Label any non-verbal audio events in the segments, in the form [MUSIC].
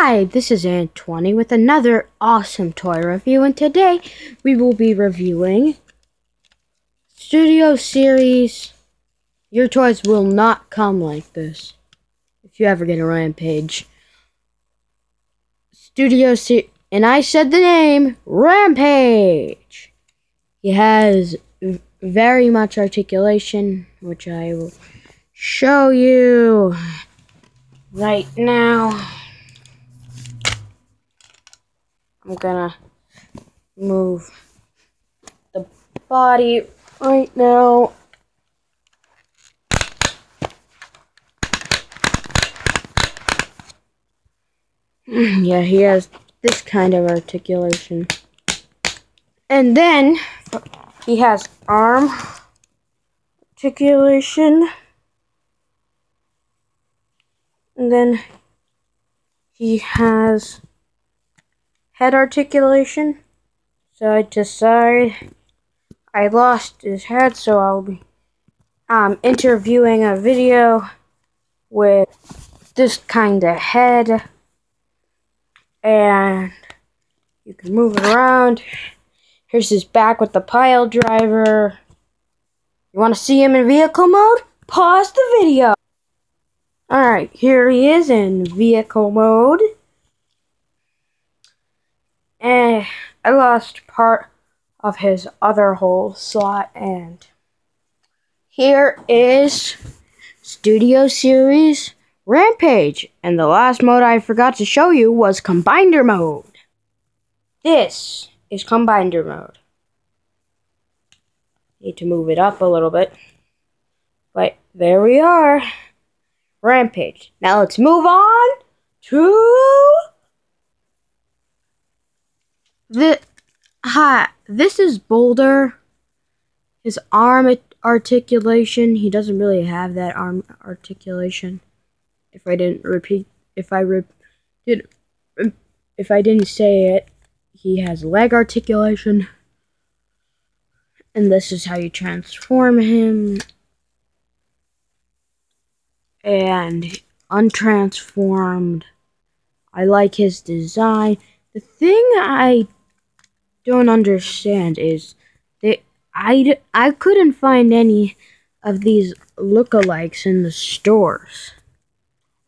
Hi, this is Ant20 with another awesome toy review, and today we will be reviewing Studio Series. Your toys will not come like this if you ever get a Rampage. Studio Series, and I said the name Rampage. He has very much articulation, which I will show you right now. I'm gonna move the body right now. [CLEARS THROAT] yeah, he has this kind of articulation. And then he has arm articulation. And then he has head articulation. Side to side. I lost his head, so I'll be um, interviewing a video with this kind of head. And you can move it around. Here's his back with the pile driver. You want to see him in vehicle mode? Pause the video. Alright, here he is in vehicle mode. And I lost part of his other hole slot and here is Studio Series Rampage. And the last mode I forgot to show you was Combiner mode. This is Combiner mode. Need to move it up a little bit. But there we are. Rampage. Now let's move on to the hi, this is Boulder. His arm articulation, he doesn't really have that arm articulation. If I didn't repeat, if I re, did, if I didn't say it, he has leg articulation. And this is how you transform him. And untransformed. I like his design. The thing I don't understand is that I, I couldn't find any of these lookalikes in the stores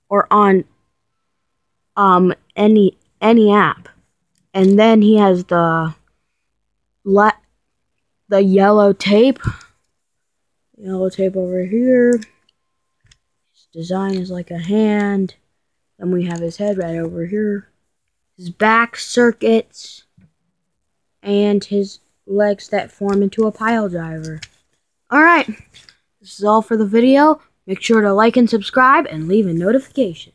or on um any any app. And then he has the le- the yellow tape. Yellow tape over here. His design is like a hand. Then we have his head right over here. His back circuits and his legs that form into a pile driver. Alright, this is all for the video. Make sure to like and subscribe and leave a notification.